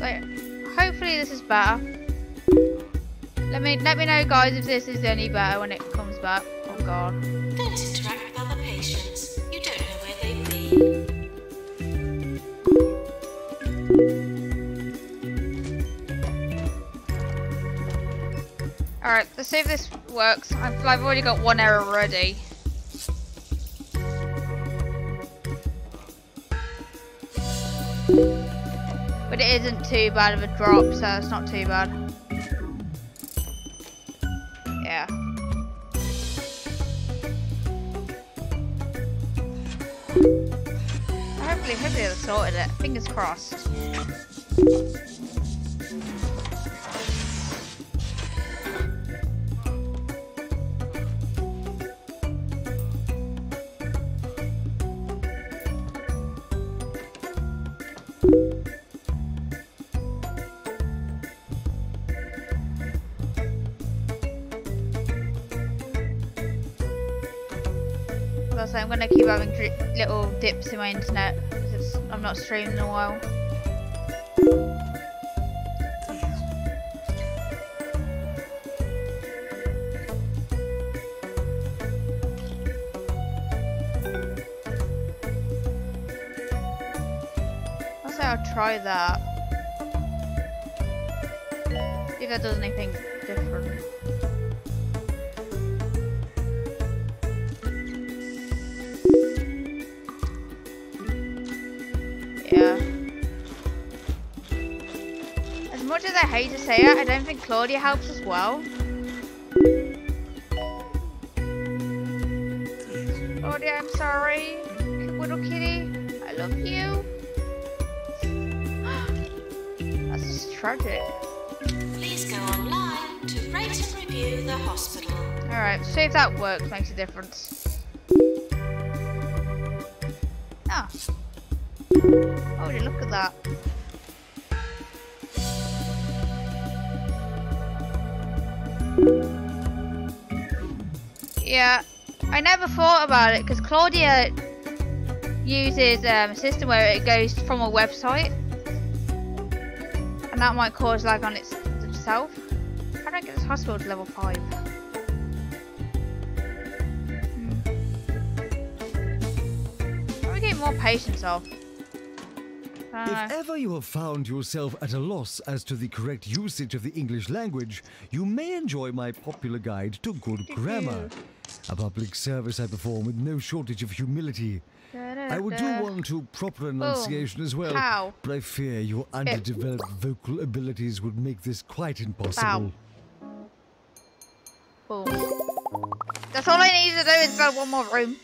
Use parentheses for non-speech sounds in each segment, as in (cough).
Like, hopefully this is better. Let me let me know, guys, if this is any better when it comes back. Oh God. Don't interact with other patients. You don't know where they've been. Alright, let's see if this works. I've, I've already got one error already. It isn't too bad of a drop, so it's not too bad. Yeah. Hopefully, hopefully they've sorted it. Fingers crossed. Little dips in my internet because I'm not streaming in a while. I'll say I'll try that. If that does anything don't think Claudia helps as well. Claudia, I'm sorry. Little kitty, I love you. (gasps) That's just tragic. Please go online to rate and review the hospital. Alright, see if that works, makes a difference. Ah. Oh, look at that. Yeah, I never thought about it because Claudia uses um, a system where it goes from a website, and that might cause lag on its, itself. How do I get this hospital to level five? How do we get more patients off? If ever you have found yourself at a loss as to the correct usage of the English language, you may enjoy my popular guide to good grammar. A public service I perform with no shortage of humility. I would do one to proper enunciation as well, but I fear your eh. underdeveloped vocal abilities would make this quite impossible. Boom. That's all I need to do is build one more room.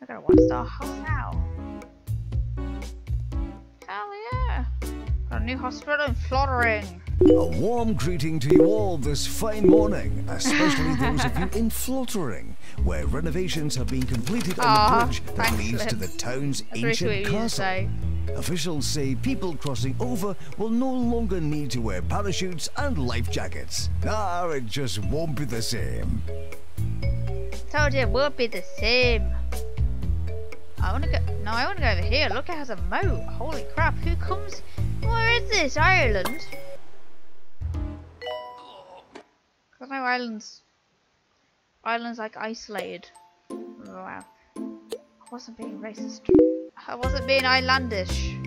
I got a one star home now. Hell yeah. Got a new hospital in Flottering. A warm greeting to you all this fine morning, especially (laughs) those of you in Flottering, where renovations have been completed on Aw, the bridge that leads to the town's That's ancient of you to castle. Officials say people crossing over will no longer need to wear parachutes and life jackets. Ah, it just won't be the same. Told you it would be the same. I wanna go. No, I wanna go over here. Look, it has a moat. Holy crap! Who comes? Where is this? Ireland? Got no islands. Islands like isolated. Wow. I wasn't being racist. I wasn't being islandish.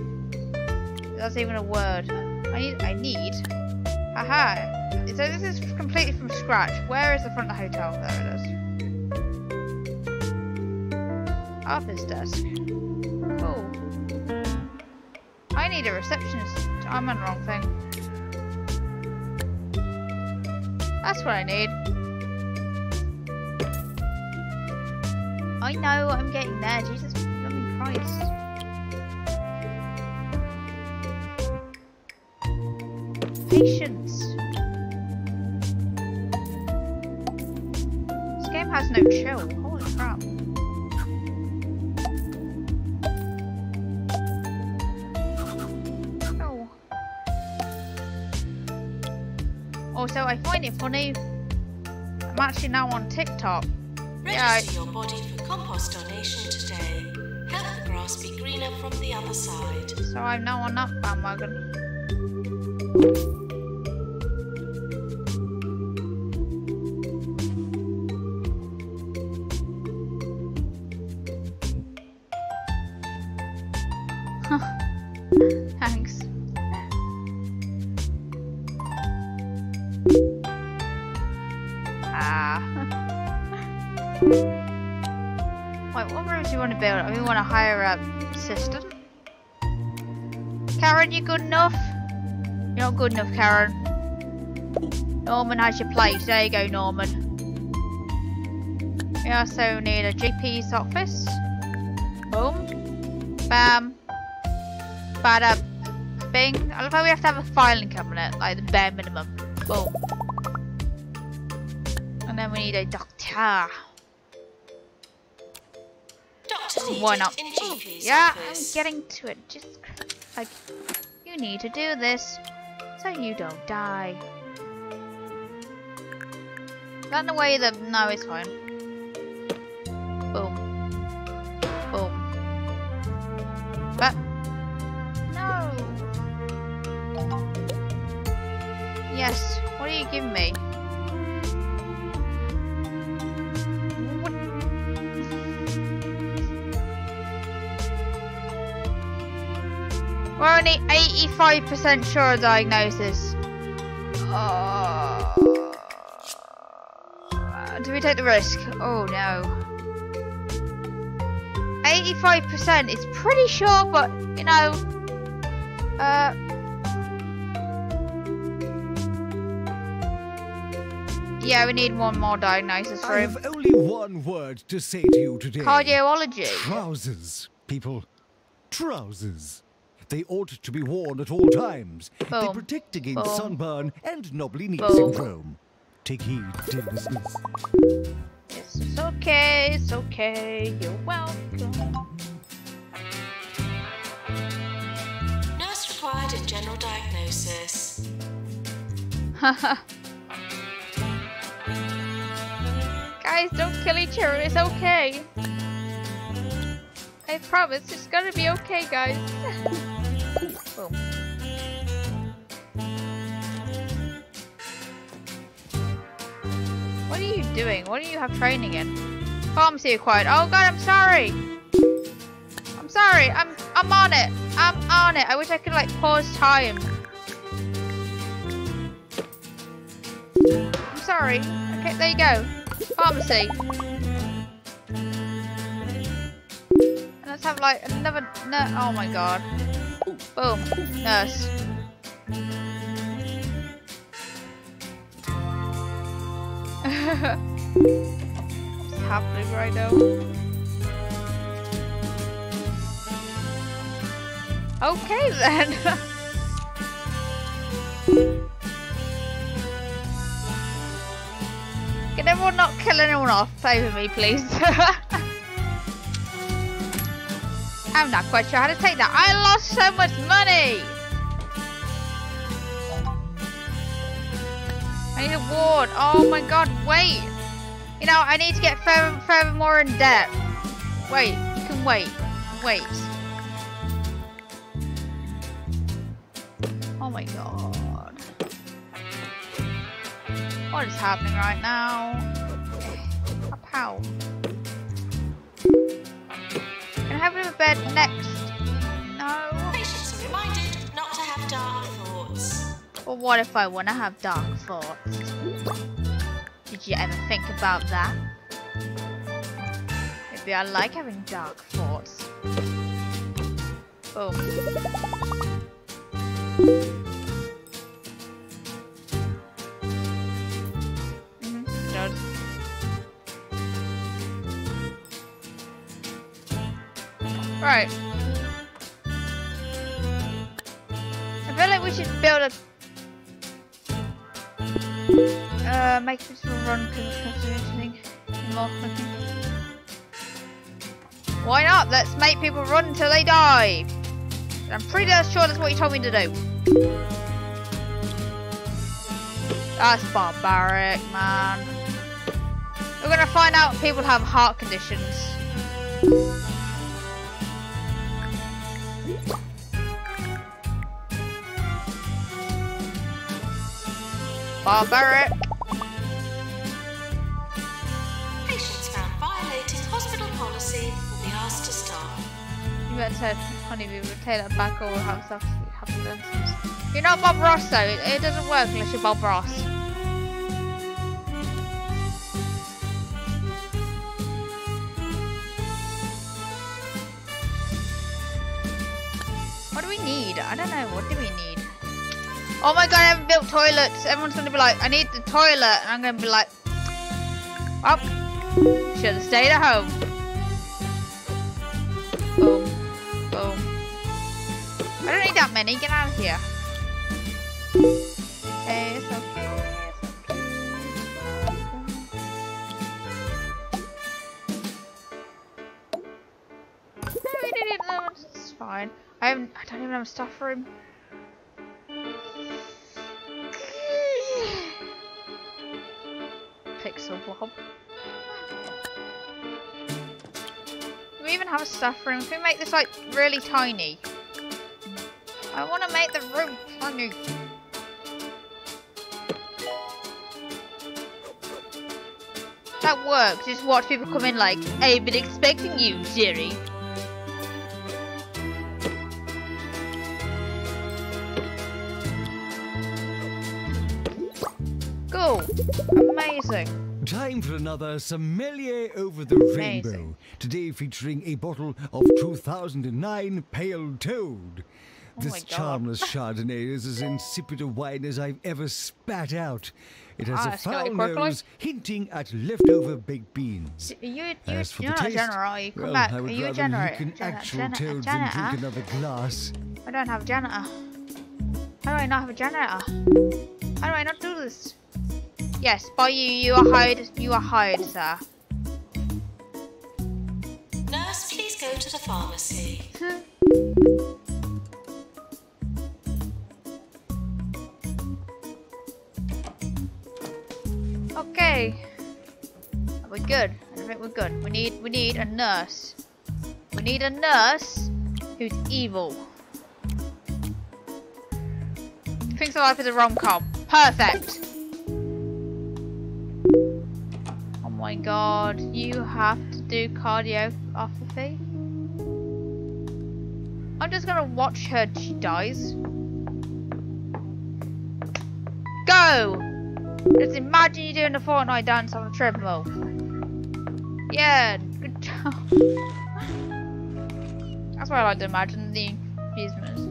That's even a word. I need. I need. Haha. So this is completely from scratch. Where is the front of the hotel? There it is. Office desk. Oh. I need a receptionist. I'm on the wrong thing. That's what I need. I know I'm getting there. Jesus Christ. Patience. This game has no chill. I funny. I'm actually now on TikTok. Register Yeah, I- your body for compost donation today. Help the must be greener from the other side. So I'm now on that bandwagon. Karen, you good enough? You're not good enough, Karen. Norman has your place. There you go, Norman. We also need a GP's office. Boom. Bam. Bada. Bing. I love how we have to have a filing cabinet, like the bare minimum. Boom. And then we need a doctor. Doctor Why not? Yeah, office. I'm getting to it. Just like you need to do this so you don't die. Run away the no, it's fine. Boom. Boom. But no. Yes. What are you giving me? We're only 85% sure of diagnosis. Uh, do we take the risk? Oh no. 85% is pretty sure, but you know. Uh. Yeah, we need one more diagnosis for I him. have only one word to say to you today. Cardiology. Trousers, people. Trousers. They ought to be worn at all times. They protect against Boom. sunburn and knobbly knee Boom. syndrome. Take heed, dear listeners. It's okay, it's okay, you're welcome. Nurse required in general diagnosis. (laughs) Guys, don't kill each other, it's okay. I promise, it's gonna be okay, guys. (laughs) What are you doing? What do you have training in? Pharmacy acquired. Oh god, I'm sorry. I'm sorry. I'm I'm on it. I'm on it. I wish I could like pause time. I'm sorry. Okay, there you go. Pharmacy. And let's have like another no oh my god. Oh, Boom. Nurse. What's happening right now? Okay then. (laughs) Can everyone not kill anyone off? Over me, please. (laughs) I'm not quite sure how to take that. I lost so much money. I need a ward. Oh my god, wait. You know, I need to get further, further more in debt. Wait, you can wait. Wait. Oh my god. What is happening right now? A pow. Have a bed next? No. Patients are reminded not to have dark thoughts. But what if I want to have dark thoughts? Did you ever think about that? Maybe I like having dark thoughts. Boom. Right. I feel like we should build a uh, make this run anything more clicking. Why not? Let's make people run until they die. I'm pretty sure that's what you told me to do. That's barbaric, man. We're gonna find out people have heart conditions. Barbaric. Patients found violating hospital policy will be asked to stop. You better said, honey, we would take that back or we'll have stuff happen to us. You're not Bob Ross though. It, it doesn't work unless you're Bob Ross. Oh my god, I haven't built toilets. Everyone's gonna be like, I need the toilet. And I'm gonna be like, well, should have stayed at home. Boom. Boom. I don't need that many. Get out of here. Okay, it's okay. It's okay. It's fine. I haven't. I don't even have a stuff room. Blob. Do we even have a stuff room? Can we make this like really tiny? I want to make the room tiny. That works. Just watch people come in like, I've been expecting you, Jerry. Cool. Amazing. Time for another sommelier over the Amazing. rainbow. Today featuring a bottle of 2009 Pale Toad. Oh this charmless (laughs) Chardonnay is as insipid a wine as I've ever spat out. It has Ah, a foul like- nose, hinting at leftover baked beans. You, you, As for you're the not taste, general. Come well, back. I would you rather general? lick an Gen- actual gen- toad than drink another glass. I don't have a janitor. How do I not have a janitor? How do I not do this? Yes, by you, you are hired. You are hired, sir. Nurse, please go to the pharmacy. (laughs) Okay. We're good. I think we're good. We need we need a nurse. We need a nurse who's evil. Thinks of life is a rom-com. Perfect. My god, you have to do cardiography? I'm just gonna watch her she dies. Go! Just imagine you doing a Fortnite dance on a treadmill. Yeah, good job. (laughs) That's what I like to imagine the amusements.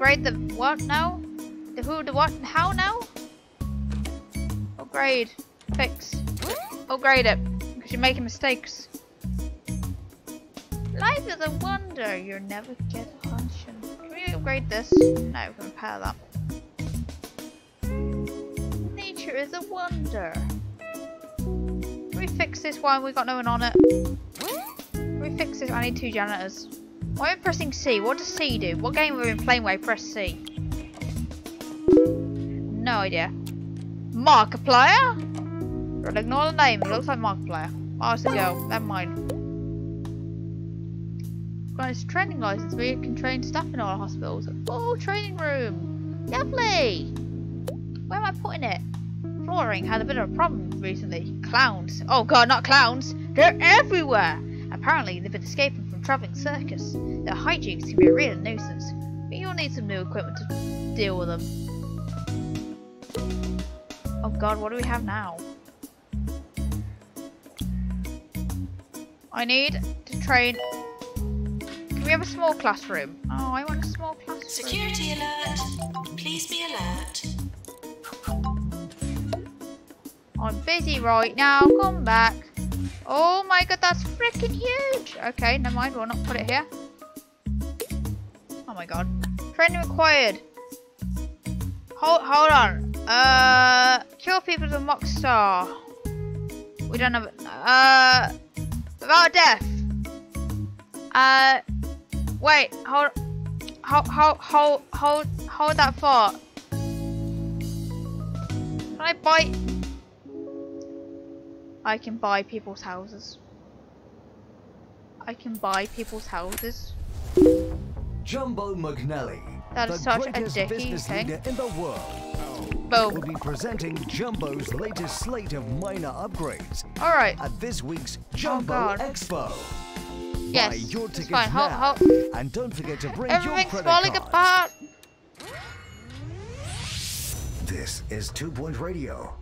Upgrade the what now? The who, the what, how now? Upgrade. Fix. Upgrade it. Because you're making mistakes. Life is a wonder. You never get a hunching. Can we upgrade this? No, we can repair that. Nature is a wonder. Can we fix this while we got no one on it? Can we fix this? I need two janitors. Why am I pressing C? What does C do? What game have we playing where I press C? No idea. Markiplier? Don't ignore the name, it looks like Markiplier. Oh, it's a girl, never mind. His training license We can train staff in all hospitals. Oh, training room! Lovely! Where am I putting it? Flooring had a bit of a problem recently. Clowns. Oh god, not clowns! They're everywhere! Apparently, they've been escaping from travelling circus. Their hijinks can be a real nuisance. But you'll need some new equipment to deal with them. Oh god, what do we have now? I need to train. Can we have a small classroom? Oh, I want a small classroom. Security alert. Please be alert. I'm busy right now. Come back. Oh my god, that's freaking huge. Okay, never mind. We'll not put it here. Oh my god. Training required. Hold, hold on. Uh, kill people with a mock star. We don't have. Uh, without death. Uh, wait. Hold. Hold. Hold. Hold. Hold. Hold that thought. Can I buy? I can buy people's houses. I can buy people's houses. Jumbo McNally, That the such a dicky thing. in the world, will be presenting Jumbo's latest slate of minor upgrades Alright. at this week's oh, Jumbo Oh, Expo. Yes. Buy your tickets fine. Hold, now, hold. and don't forget to bring Everything's your credit falling cards. apart. This is Two Point Radio.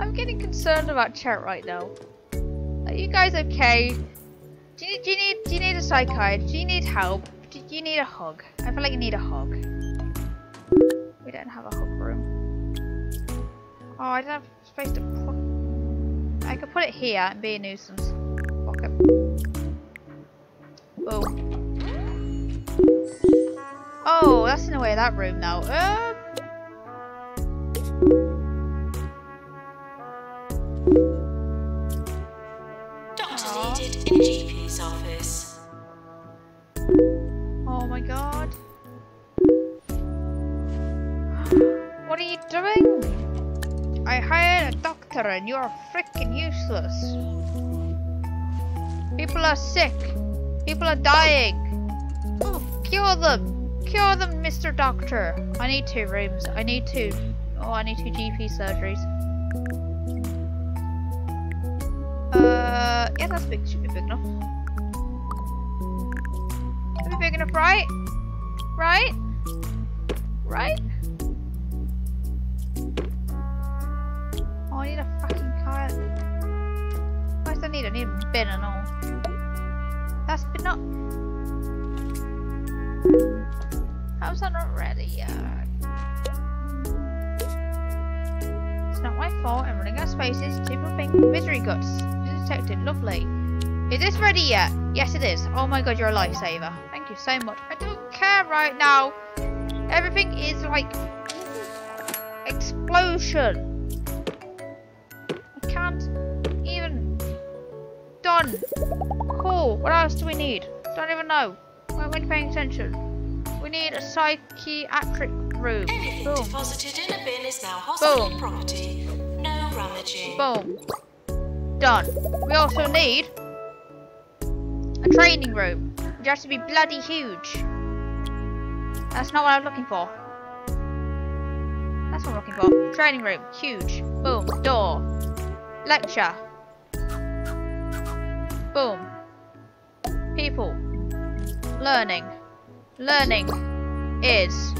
I'm getting concerned about chat right now. Are you guys okay? Do you, do you need do you need a psychiatrist? Do you need help? Do you need a hug? I feel like you need a hug. We don't have a hug room. Oh, I don't have space to put. I could put it here and be a nuisance. Fuck it. Oh, that's in the way of that room now. Uh, In GP's office. Oh my god. What are you doing? I hired a doctor and you're freaking useless. People are sick. People are dying. Oh, Cure them. Cure them, Mr. Doctor. I need two rooms. I need two. Oh, I need two GP surgeries. Yeah, that's big. Should be big enough. Should be big enough, right? Right? Right? Oh, I need a fucking car. What do I need? I need a bin and all. That's been not. How's that not ready yet? It's not my fault. I'm running out of spaces. People think misery guts. Detected. Lovely. Is this ready yet? Yes, it is. Oh my god, you're a lifesaver. Thank you so much. I don't care right now. Everything is like explosion. I can't even. Done. Cool. What else do we need? Don't even know. I paying attention? We need a psychiatric room. Anything Boom. deposited in a bin is now hospital Boom. property. No rummaging. Boom. Done. We also need a training room. Which has to be bloody huge. That's not what I'm looking for. That's what I'm looking for. Training room. Huge. Boom. Door. Lecture. Boom. People. Learning. Learning is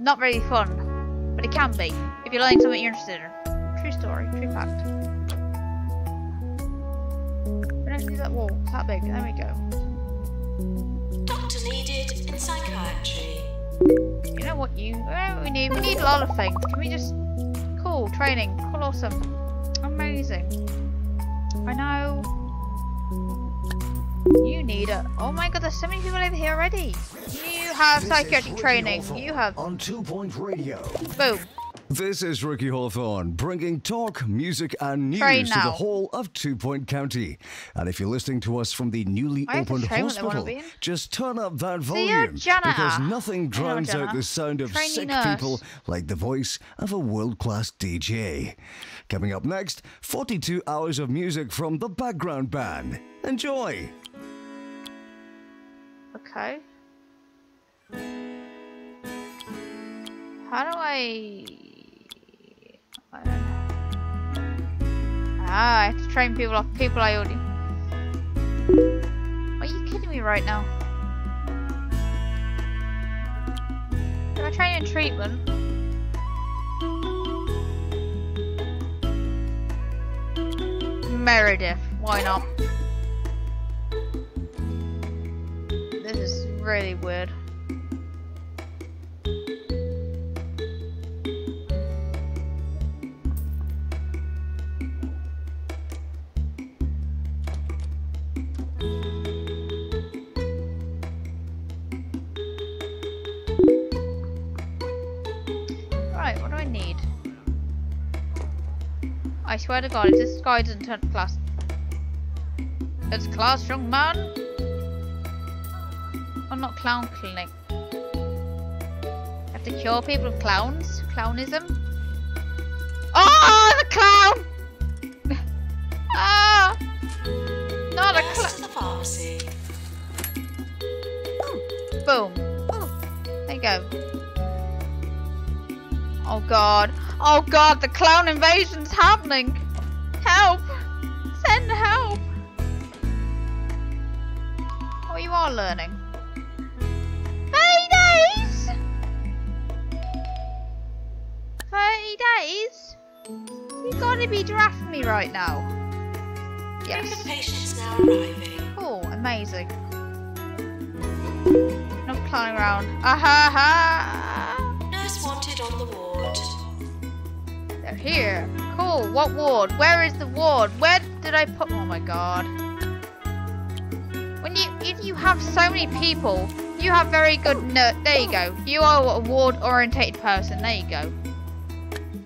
not very fun, but it can be if you're learning something you're interested in. True story, true fact. We don't need that wall, it's that big. There we go. Doctor needed in psychiatry. You know what you what we need? We need a lot of things. Can we just cool training? Cool awesome. Amazing. I know you need it. Oh my god, there's so many people over here already. You have This psychiatric training. You have on Two Point Radio. boom. This is Ricky Hawthorne, bringing talk, music, and news Train to the whole of Two Point County. And if you're listening to us from the newly I opened train what they wanna hospital, just turn up that volume because nothing drowns out the sound of Trainee sick nurse. people like the voice of a world-class DJ. Coming up next, 42 hours of music from the background band. Enjoy. Okay. How do I? I don't know. Ah, I have to train people off people I already. Are you kidding me right now? Can I train in treatment? Meredith, why not? This is really weird. Swear to god, if this guy doesn't turn to class. It's class, young man. I'm not clown clinic. Have to cure people of clowns, clownism. Oh, the clown! (laughs) ah, not a clown. to the pharmacy. Boom. There you go. Oh god. Oh god, the clown invasion's happening. Help! Send help! Oh, you are learning. 30 days! 30 days? You gotta be drafting me right now. Yes. patients now arriving. Oh, amazing. Not climbing around. Aha ha! Here. Cool. What ward? Where is the ward? Where did I put? Oh my god. When you if you have so many people, you have very good. There you go. You are a ward-orientated person. There you go.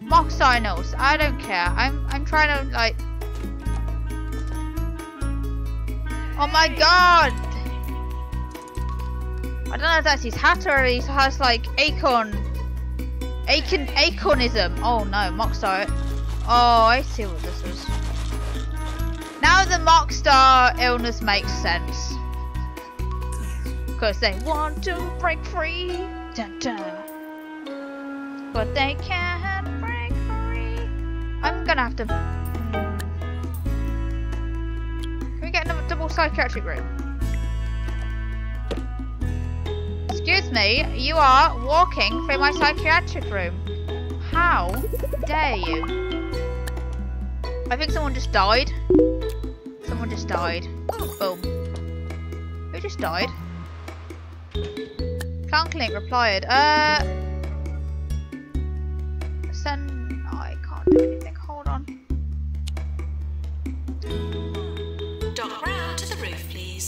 Mock signals. I don't care. I'm I'm trying to like. Oh my god! I don't know if that's his hat or he has like acorn Acon acornism. Oh no, Mockstar. Oh, I see what this is. Now the Mockstar illness makes sense. Because they want to break free. Dun, dun. But they can't break free. I'm gonna have to. Can we get another double psychiatric room? Excuse me, you are walking through my psychiatric room. How dare you? I think someone just died. Someone just died. Boom. Who just died? Clown replied, uh... Send...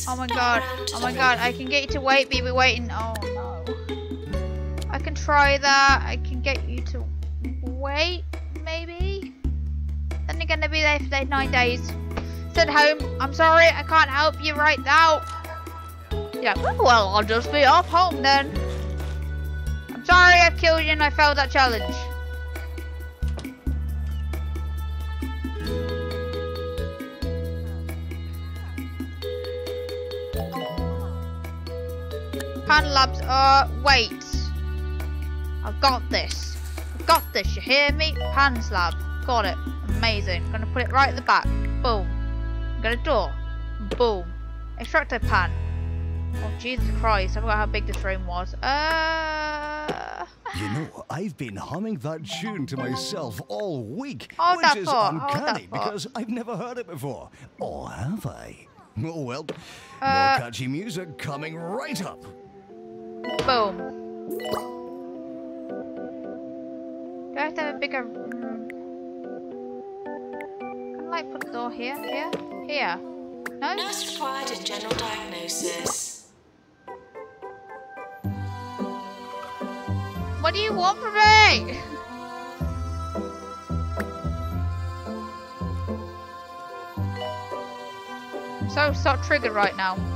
Oh my god. Oh my god. I can get you to wait, you're waiting. Oh no. I can try that. I can get you to wait, maybe. Then you're gonna be there for those nine days. Send home. I'm sorry, I can't help you right now. Yeah, oh, well, I'll just be off home then. I'm sorry I've killed you and I failed that challenge. Pan labs, uh, wait. I've got this. I've got this, you hear me? Pan's lab. Got it. Amazing. I'm Gonna put it right at the back. Boom. Got a door. Boom. Extractor pan. Oh, Jesus Christ. I forgot how big this room was. Uh... (laughs) You know, I've been humming that tune to myself all week, Hold which is thought, uncanny because I've never heard it before. Or have I? Oh well, Uh, more catchy music coming right up. Boom. Do I have to have a bigger... mm. Can I like put the door here? Here? Here? No? Nurse required in general diagnosis. What do you want from me? So so triggered right now.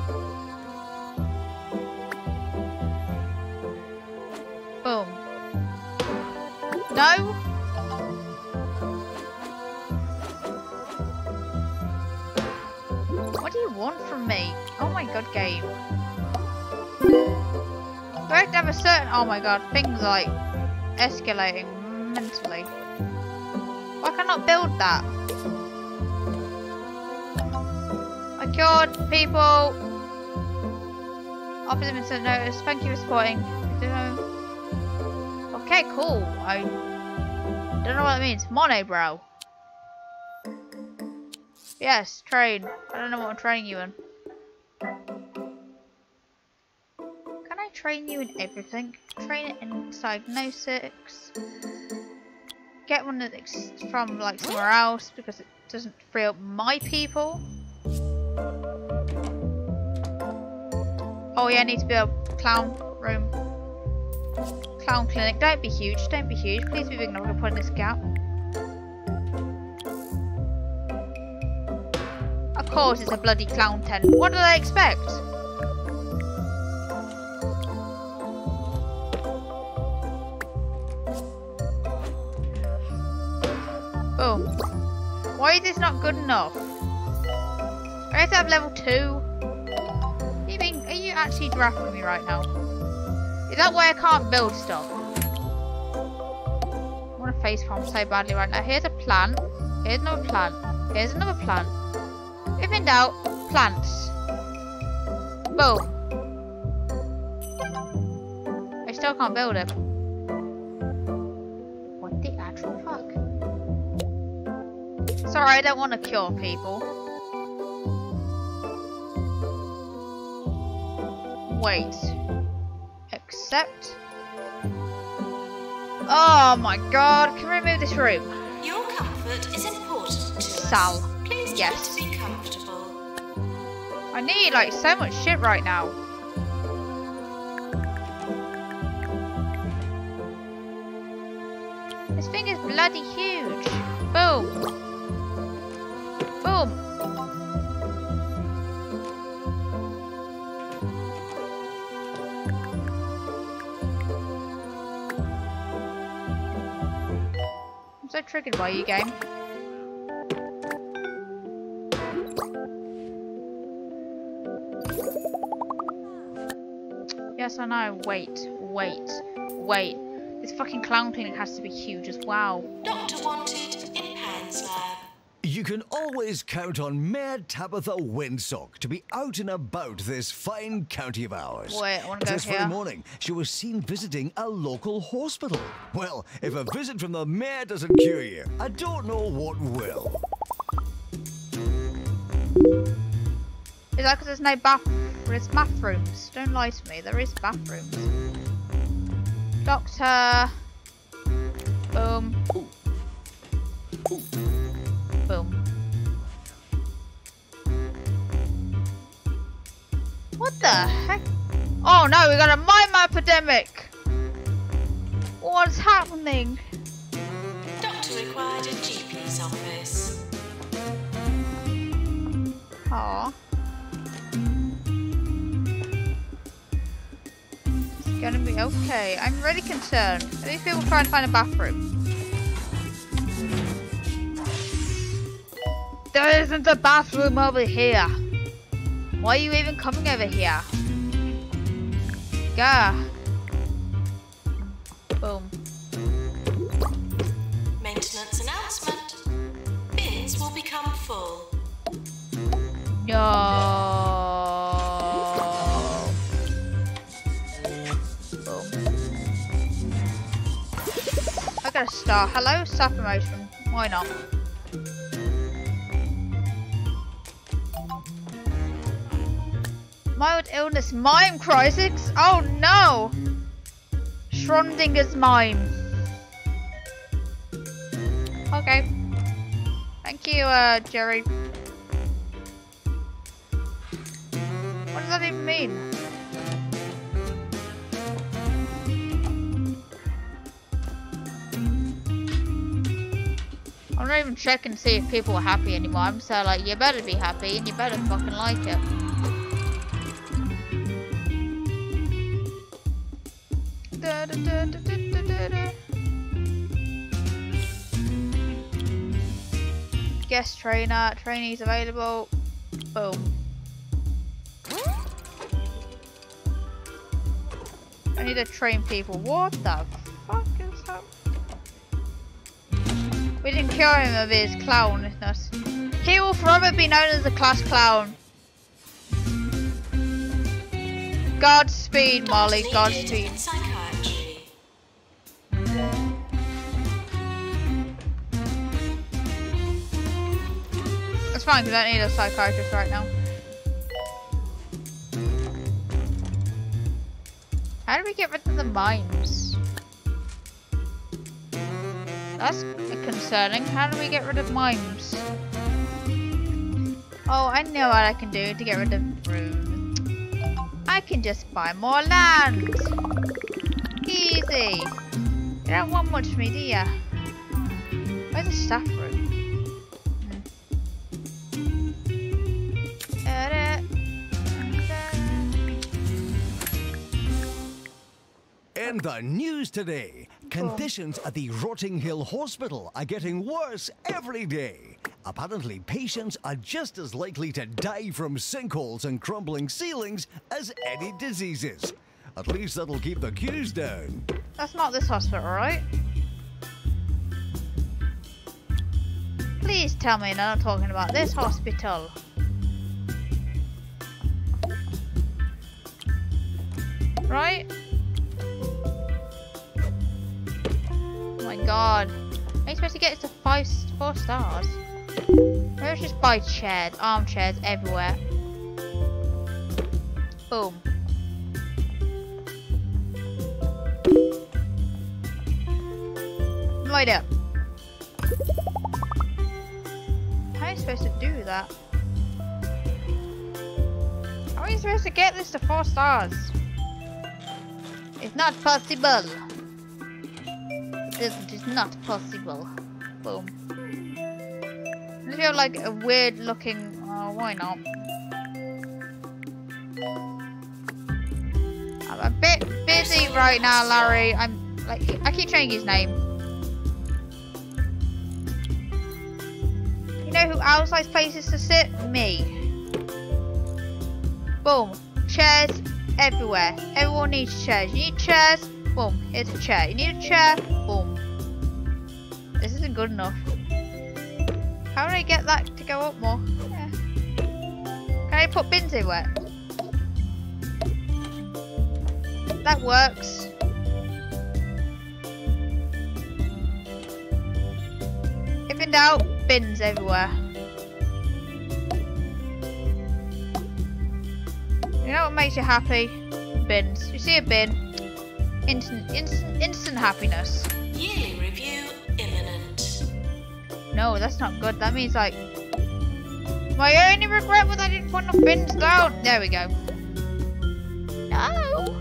No? What do you want from me? Oh my god, game. Do I have to have a certain- oh my god, things like escalating mentally. Why can I build that? I cured people. Them instant notice. Thank you for supporting. Okay, cool. I don't know what that means. Monobrow. Yes, train. I don't know what I'm training you in. Can I train you in everything? Train it in diagnostics. Get one that's from like somewhere else because it doesn't free up my people. Oh yeah, I need to be a clown room. Clown clinic. Don't be huge. Don't be huge. Please be big enough to put in this gap. Of course it's a bloody clown tent. What did I expect? Boom. Why is this not good enough? I have to have level 2. Are you, being, are you actually drafting me right now? Is that why I can't build stuff? I want to face palm so badly right now. Here's a plant. Here's another plant. Here's another plant. If in doubt, plants. Boom. I still can't build it. What the actual fuck? Sorry, I don't want to cure people. Wait. Accept. Oh my god, can we remove this room? Your comfort is important to Sal. us. Please Yes. to be comfortable. I need like so much shit right now. Triggered by you, game. Yes, I know. Wait, wait, wait. This fucking clown clinic has to be huge as well. Doctor. You can always count on Mayor Tabitha Winsock to be out and about this fine county of ours. Wait, I wanna go This very morning, she was seen visiting a local hospital. Well, if a visit from the mayor doesn't cure you, I don't know what will. Is that because there's no bath? There's bathrooms. Don't lie to me. There is bathrooms. Doctor. Um. Boom. Boom. What the heck? Oh no, we got a mime epidemic. What's happening? Doctor required in GP's office. Aw. It's gonna be okay. I'm really concerned. Are these people trying to find a bathroom? There isn't a bathroom over here. Why are you even coming over here? Gah. Boom. Maintenance announcement. Bins will become full. No. Boom. I got a star. Hello, star promotion. Why not? Mild illness mime crisis? Oh no! Schrodinger's mime. Okay. Thank you, uh, Jerry. What does that even mean? I'm not even checking to see if people are happy anymore. I'm so like, you better be happy and you better fucking like it. Guest trainer, trainees available. Boom. I need to train people. What the fuck is that? We didn't cure him of his clownness. He will forever be known as the class clown. Godspeed, Molly. Godspeed. Fine because I need a psychiatrist right now. How do we get rid of the mimes? That's concerning. How do we get rid of mimes? Oh, I know what I can do to get rid of Rune. I can just buy more land. Easy. You don't want much from me, do ya? Where's the staff room? In the news today, Conditions at the Rotting Hill Hospital are getting worse every day. Apparently, patients are just as likely to die from sinkholes and crumbling ceilings as any diseases. At least that'll keep the queues down. That's not this hospital, right? Please tell me they're not talking about this hospital. Right? My god. Are you supposed to get it to five, four stars? Let's just buy chairs, armchairs everywhere. Boom. Light up. How are you supposed to do that? How are you supposed to get this to four stars? It's not possible. This is not possible. Boom. I feel like a weird looking. Oh, why not? I'm a bit busy right now, Larry. I'm like I keep changing his name. You know who else likes places to sit? Me. Boom. Chairs everywhere. Everyone needs chairs. You need chairs? Boom. Here's a chair. You need a chair? Boom. Isn't good enough. How do I get that to go up more? Yeah. Can I put bins in everywhere? That works. If in doubt, bins everywhere. You know what makes you happy? Bins. You see a bin, instant, instant, instant happiness. Imminent. No, that's not good. That means like my only regret was I didn't put enough bins down. There we go. No.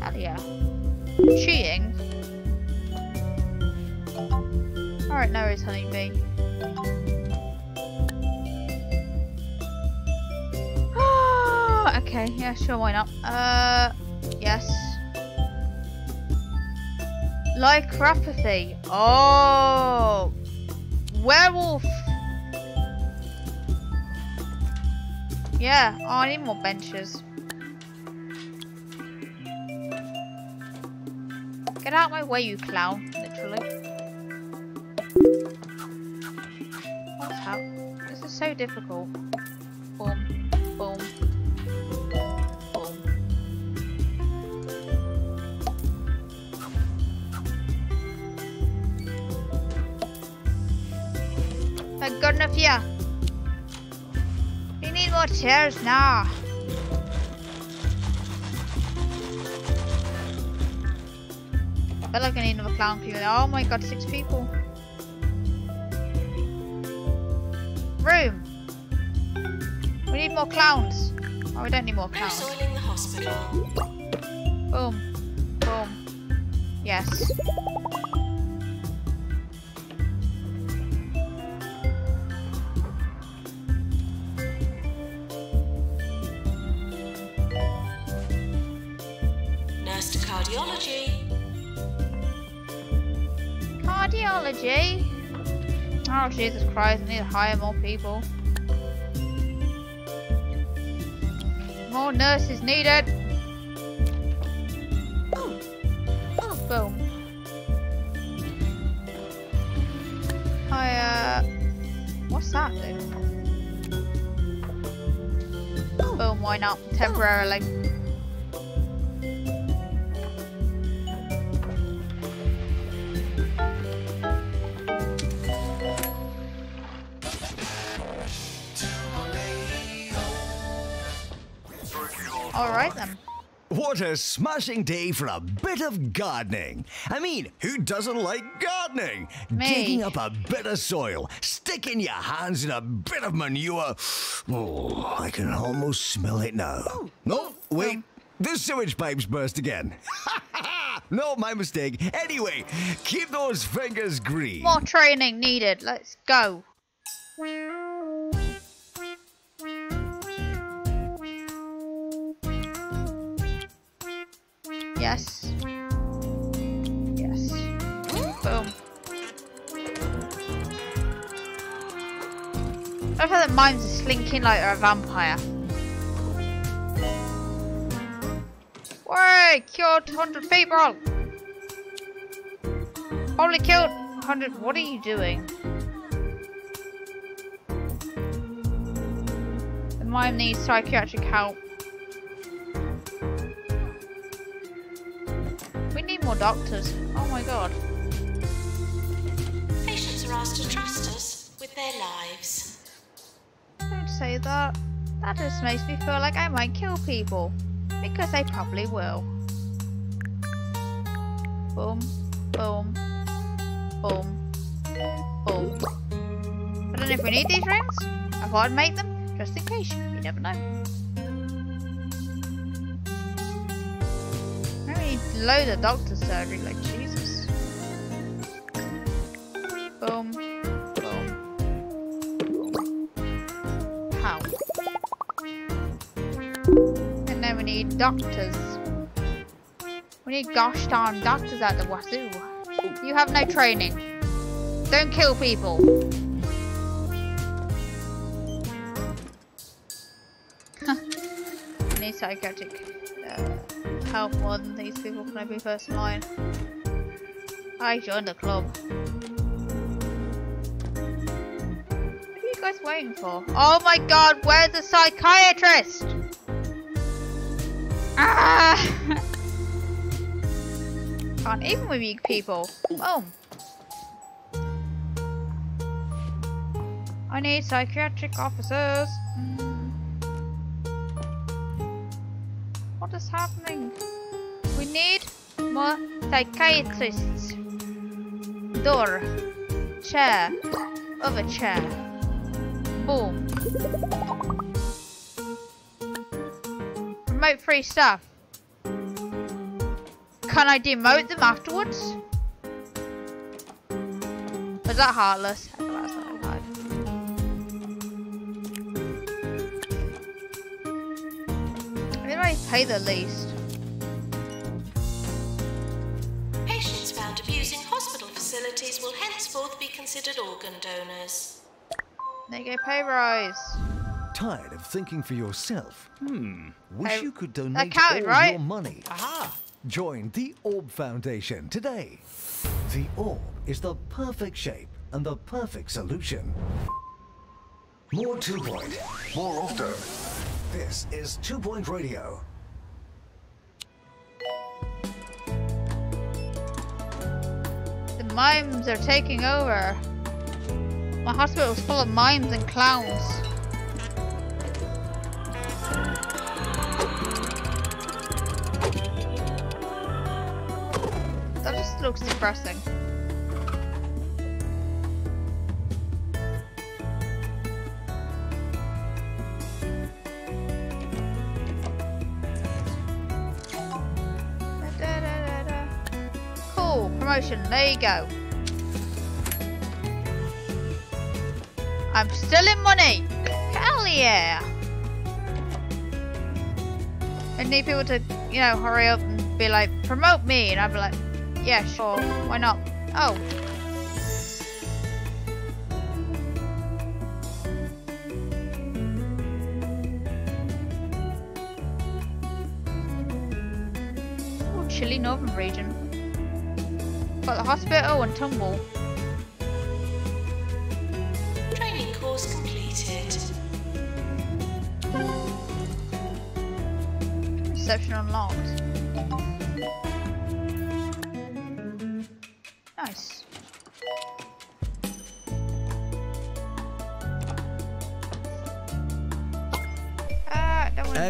Hell yeah. Cheating. Alright, no worries, honeybee. (gasps) okay, yeah, sure, why not? Uh, yes. Lycanthropy. Oh, werewolf. Yeah, oh, I need more benches. Get out of my way, you clown. Literally. What's happening? This is so difficult. Boom, Good enough, yeah. We need more chairs now. I feel like I need another clown crew. Oh my god, six people. Room. We need more clowns. Oh, we don't need more clowns. Boom. Boom. Yes. Oh, Jesus Christ, I need to hire more people. More nurses needed. Boom. I, uh, what's that do? Boom, why not? Temporarily. What a smashing day for a bit of gardening. I mean, who doesn't like gardening? Me. Digging up a bit of soil, sticking your hands in a bit of manure. Oh, I can almost smell it now. Oh. No, oh, wait. The sewage pipes burst again. (laughs) no, my mistake. Anyway, keep those fingers green. More training needed. Let's go. Yes. Yes. Boom. I feel how that mime's are slinking like they're a vampire. Way! Killed 100 people! Only killed 100. What are you doing? The mime needs psychiatric help. More doctors. Oh my god. Patients are asked to trust us with their lives. Don't say that. That just makes me feel like I might kill people. Because I probably will. Boom, boom, boom, boom. I don't know if we need these rings. I thought I'd make them, just in case. You never know. Loads of doctor surgery, like Jesus. Boom, boom. How? And then we need doctors. We need gosh darn doctors at the wazoo. You have no training. Don't kill people. (laughs) Need psychiatric uh, help these people. Can be first in line? I joined the club. What are you guys waiting for? Oh my god, where's the psychiatrist? Ah! (laughs) Can't even with you people. Boom. I need psychiatric officers. Mm. What is happening? Need more psychiatrists. Door. Chair. Other chair. Boom. Remote free stuff. Can I demote them afterwards? Was that heartless? I the that's be considered organ donors. They get pay rise. Tired of thinking for yourself? Hmm. Wish Hey, you could donate counted, all right? your money. Aha! Join the Orb Foundation today. The Orb is the perfect shape and the perfect solution. More Two Point, more often. This is Two Point Radio. Mimes are taking over. My hospital is full of mimes and clowns. That just looks depressing. Promotion, there you go. I'm still in money! Hell yeah! I need people to, you know, hurry up and be like, promote me! And I'd be like, yeah, sure, why not? Oh. Oh, chilly northern region. Got the hospital and Tumble. Training course completed. Reception unlocked.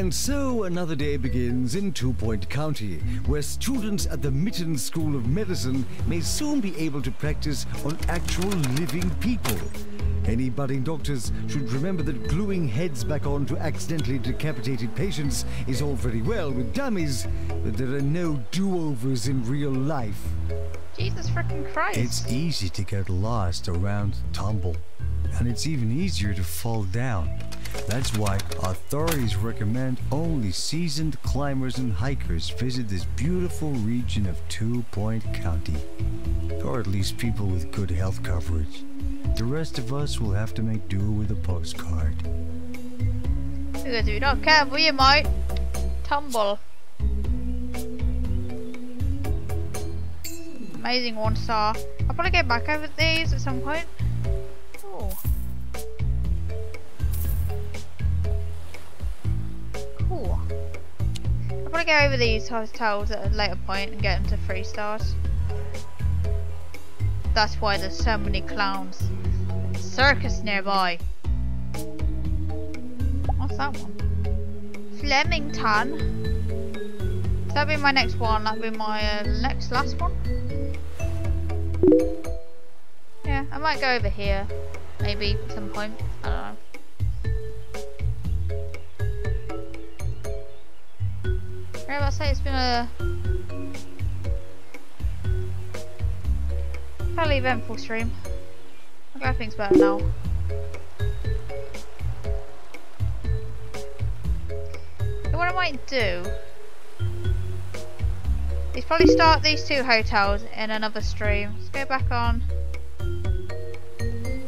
And so another day begins in Two Point County, where students at the Mitton School of Medicine may soon be able to practice on actual living people. Any budding doctors should remember that gluing heads back on to accidentally decapitated patients is all very well with dummies, but there are no do-overs in real life. Jesus freaking Christ. It's easy to get lost around Tumble, and it's even easier to fall down. That's why authorities recommend only seasoned climbers and hikers visit this beautiful region of Two Point County. Or at least people with good health coverage. The rest of us will have to make do with a postcard. Because if you don't careful, we might tumble. Amazing one star. I'll probably get back over these at some point. I'll probably go over these hotels at a later point and get them to three stars. That's why there's so many clowns. Circus nearby. What's that one? Flemington. That'll be my next one. That'll be my uh, next last one. Yeah, I might go over here. Maybe at some point. I don't. It's been a fairly eventful stream. I'm glad things better now. So what I might do is probably start these two hotels in another stream. Let's go back on.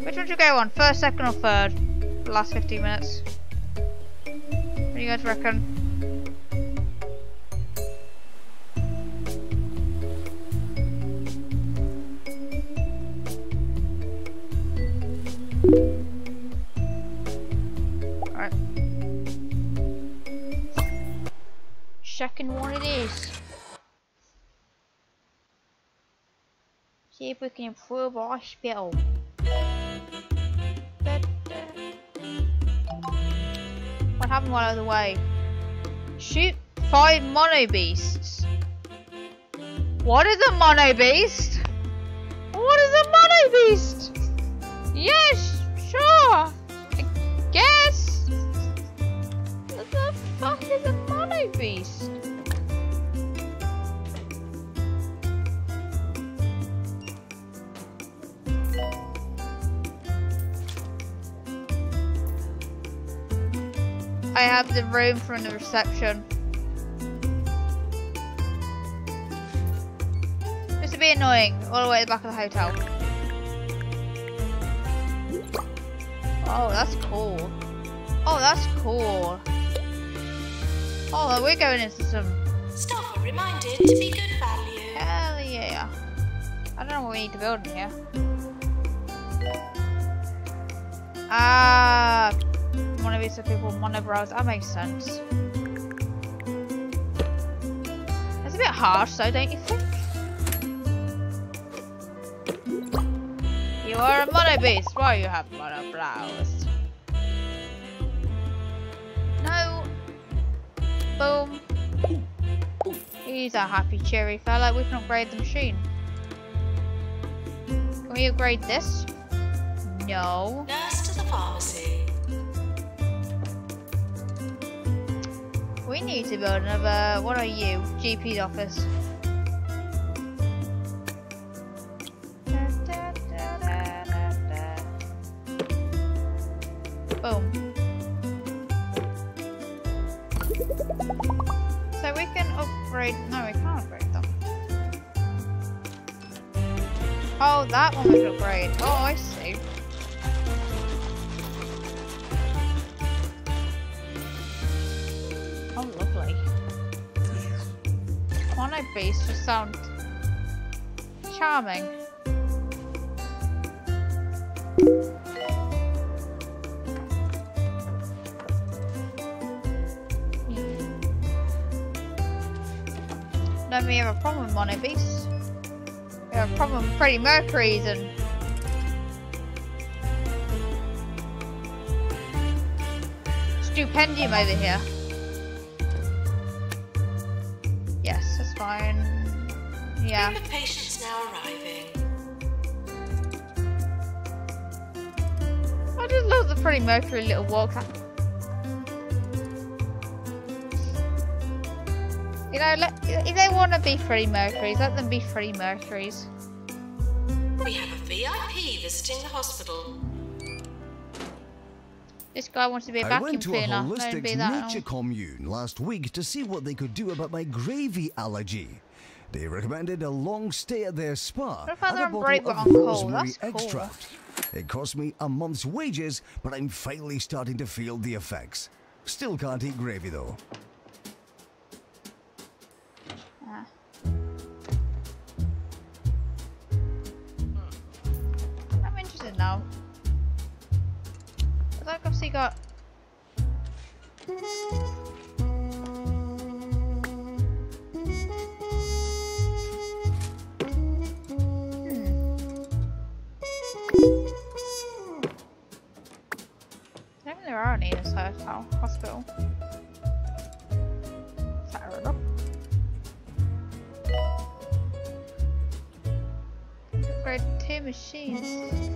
Which one should you go on? First, second or third? The last 15 minutes. What do you guys reckon? Alright. Second one it is. See if we can improve our spell. What happened while I was away? Shoot five mono beasts. What is a mono beast? What is a mono beast? Yes, sure. I guess. What the fuck is a mono beast? I have the room from the reception. Just to be annoying, all the way at the back of the hotel. Oh, that's cool. Oh, that's cool. Oh, we're going into some... Staff are reminded to be good value. Hell yeah. I don't know what we need to build in here. Ah, one of these people monobrows. That makes sense. It's a bit harsh though, don't you think? You are a mono beast. Why you have monobrows? No. Boom. He's a happy, cheery fella. We can upgrade the machine. Can we upgrade this? No. Nurse to the pharmacy. We need to build another. What are you? GP's office. Upgrade. Oh, I see. Oh, lovely. Mono beasts just sound charming. Don't we have a problem with mono beasts? We have a problem with Freddie Mercury's and Stupendium over here. Yes, that's fine. Yeah. Of patients now arriving. I just love the Freddie Mercury little walk. You know, let, if they want to be Freddie Mercury's, let them be Freddie Mercury's. We have a VIP visiting the hospital. This guy wants to be a I vacuum went to a cleaner. Him holistic nature commune last week to see what they could do about my gravy allergy. They recommended a long stay at their spa What if they're and a bottle of rosemary cool. extract. It cost me a month's wages, but I'm finally starting to feel the effects. Still can't eat gravy though. But like got Hmm. I don't think there are any in this hotel hospital. Fair enough. Upgrade two machines.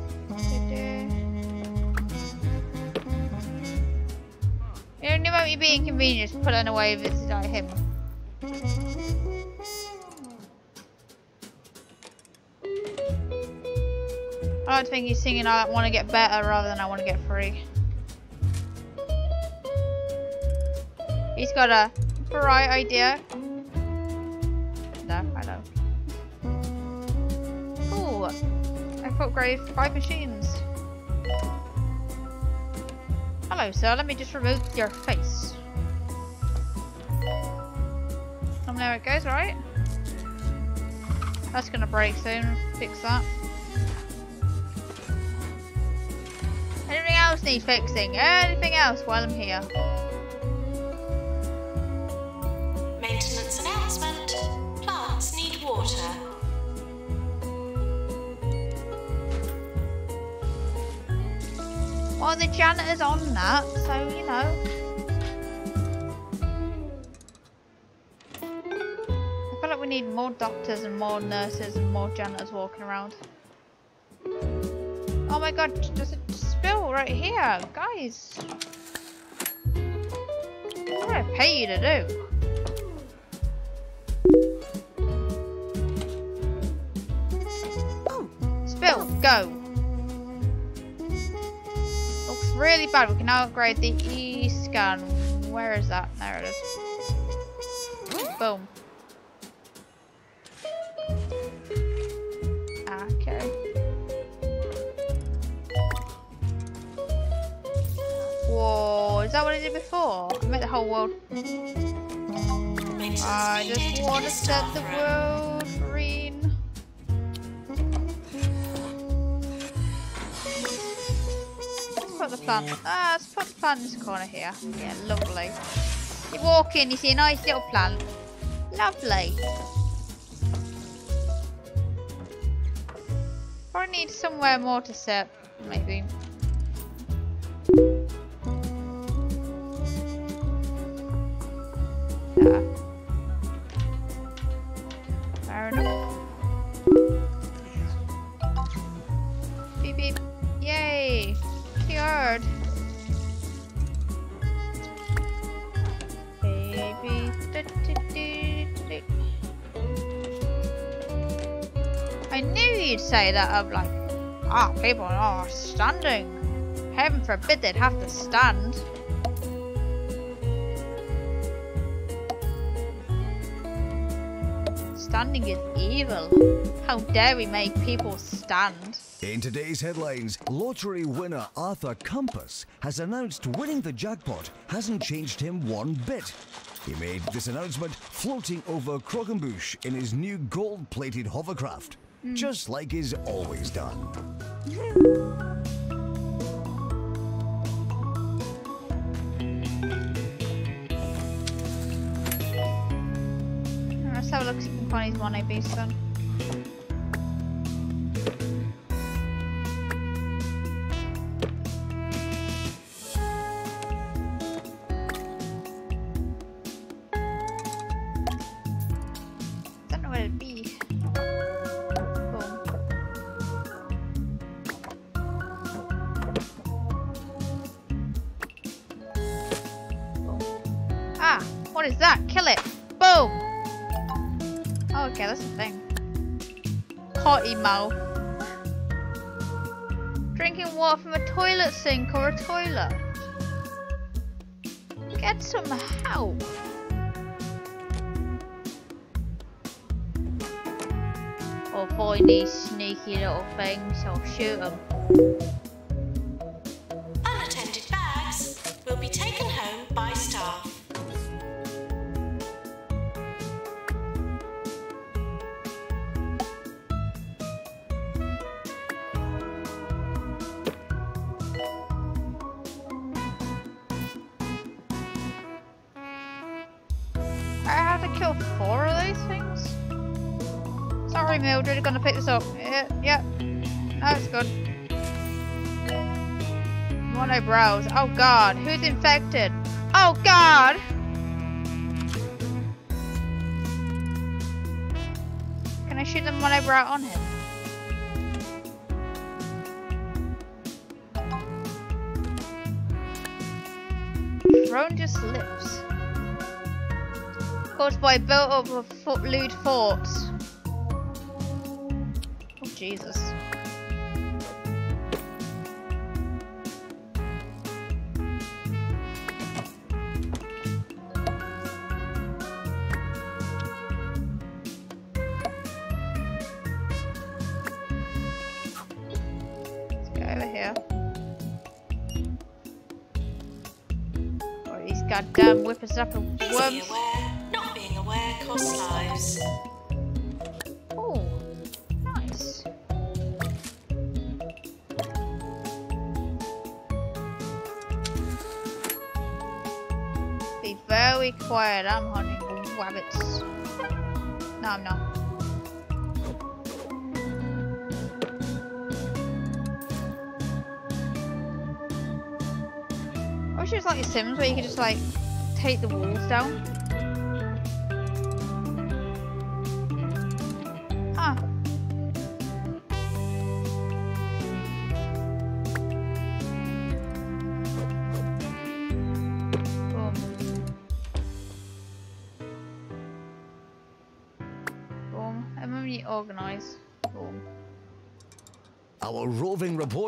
You only won't be being convenient to put on away visit like him. I don't think he's singing I want to get better rather than I want to get free. He's got a bright idea. No, I don't. Cool. I've upgraded five machines. Oh, Hello, sir. Let me just remove your face. And there it goes, right? That's gonna break soon. Fix that. Anything else need fixing? Anything else while I'm here? Janitor's on that, so you know. I feel like we need more doctors and more nurses and more janitors walking around. Oh my god, there's a spill right here, guys. What do I pay you to do? Spill, go. Really bad. We can now upgrade the E-scan. Where is that? There it is. Boom. Okay. Whoa, is that what I did before? I made the whole world. I just want to set the world plant. Ah, let's put the plant in this corner here. Yeah, lovely. You walk in, you see a nice little plant. Lovely. Probably need somewhere more to sit, maybe. I'm like, ah, people are standing. Heaven forbid they'd have to stand. Standing is evil. How dare we make people stand? In today's headlines, lottery winner Arthur Compass has announced winning the jackpot hasn't changed him one bit. He made this announcement floating over Croquembouche in his new gold-plated hovercraft, Mm. just like he's always done. Let's have a look see if we can find his one son. What is that? Kill it. Boom. Oh, okay, that's the thing. Potty mouth. Drinking water from a toilet sink or a toilet. Get some help. Or find these sneaky little things, I'll shoot them. God, who's infected? Oh god! Can I shoot the mono brow on him? Drone just lives. Caused by built-up of fo- lewd forts. Oh Jesus. Goddamn whippers up Please be worms. aware, not being aware costs lives. Oh, nice. Be very quiet. I'm hunting rabbits. No, I'm not. Sims where you could just like take the walls down.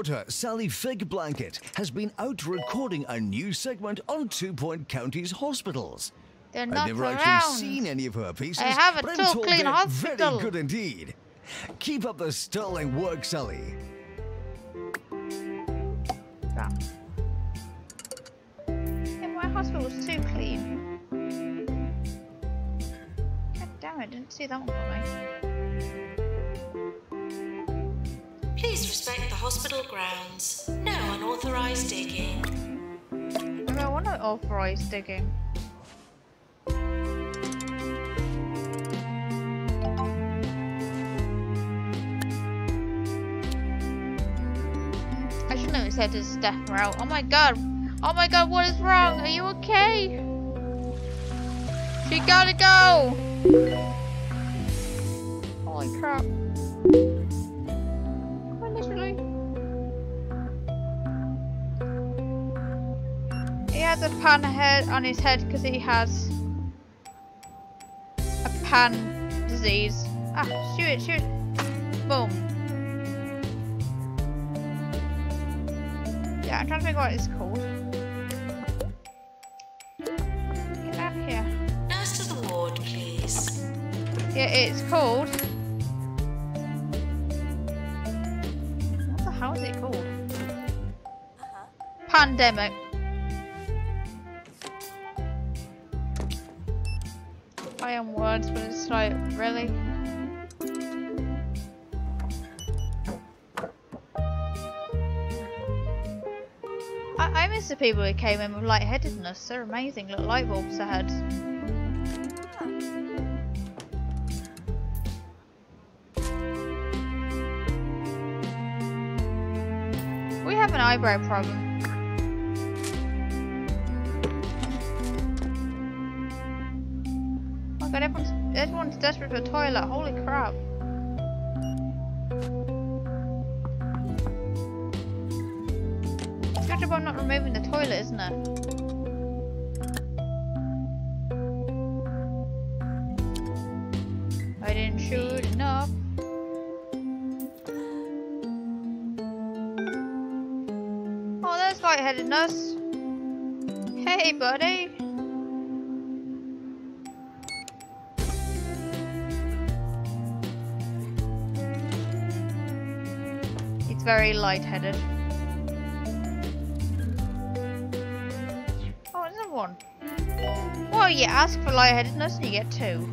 Roving reporter, Sally Fig Blanket, has been out recording a new segment on Two Point County's hospitals. They're I've not never around. actually seen any of her pieces, I have a but I'm told clean they're hospital. very good indeed. Keep up the sterling work, Sally. Bam. Yeah, my hospital's too clean. God damn it, didn't see that one coming. Please respect the hospital grounds. No unauthorised digging. I want to authorize digging. I should know said his death route. Oh my god! Oh my god, what is wrong? Are you okay? She gotta go! Holy crap. Has a pan head on his head because he has a pan disease. Ah, shoot it, shoot it. Boom. Yeah, I'm trying to figure out what it's called. Get out of here. Nurse to the ward, please. Yeah, it's called. What the hell is it called? Pandemic. Really? I, I miss the people who came in with lightheadedness. They're amazing little light bulbs they had. We have an eyebrow problem. Everyone's desperate for a toilet. Holy crap. It's good I'm not removing the toilet, isn't it? I didn't shoot enough. Oh, there's lightheadedness. Hey, buddy. Very lightheaded. Oh, another one. Well, you ask for lightheadedness and you get two.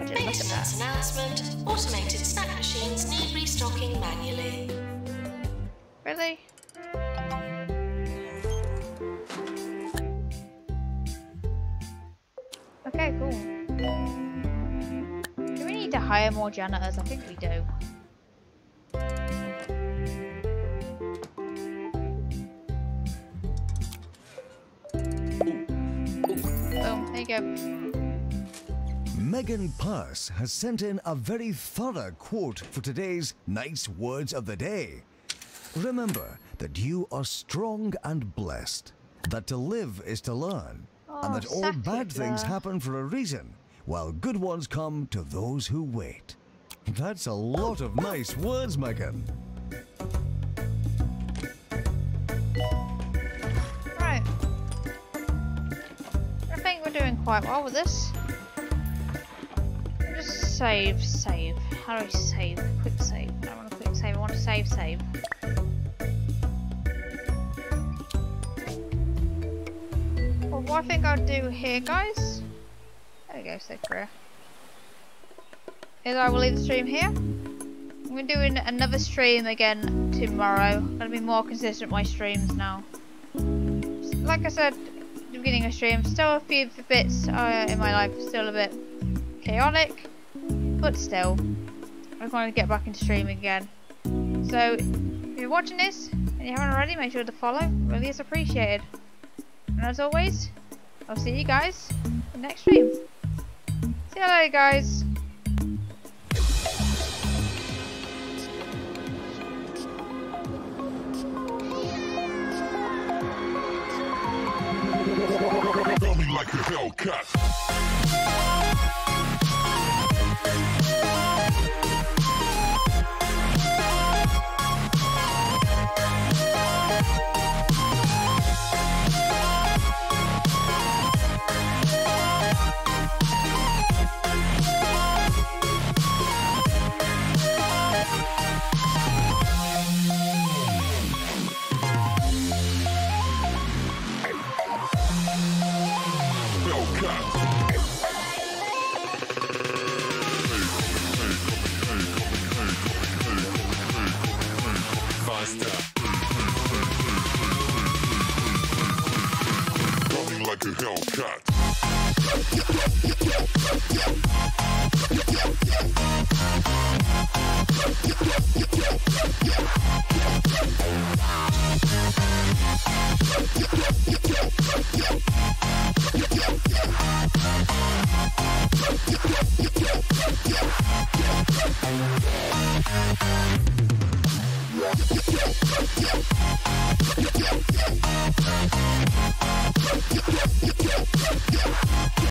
I didn't Maintenance announcement. Automated snack machines need restocking manually. Really? Okay, cool. Do we need to hire more janitors? I think we do. Megan Purse has sent in a very thorough quote for today's nice words of the day. Remember that you are strong and blessed, that to live is to learn, and Oh, that all bad things happen for a reason, while good ones come to those who wait. That's a lot of nice words, Megan. Right. I think we're doing quite well with this. Save, save. How do I save? Quick save. I don't want a quick save, I want to save, save. Well, what I think I'll do here, guys. There we go, save. Is I will leave the stream here. We're doing another stream again tomorrow. I'm Gonna be more consistent with my streams now like I said at the beginning of the stream, still a few bits uh, in my life still a bit chaotic, but still, I want to get back into streaming again. So, if you're watching this and you haven't already, make sure to follow. Really is appreciated. And as always, I'll see you guys next stream. See you later, guys. Like a. Hellcat. Yeah.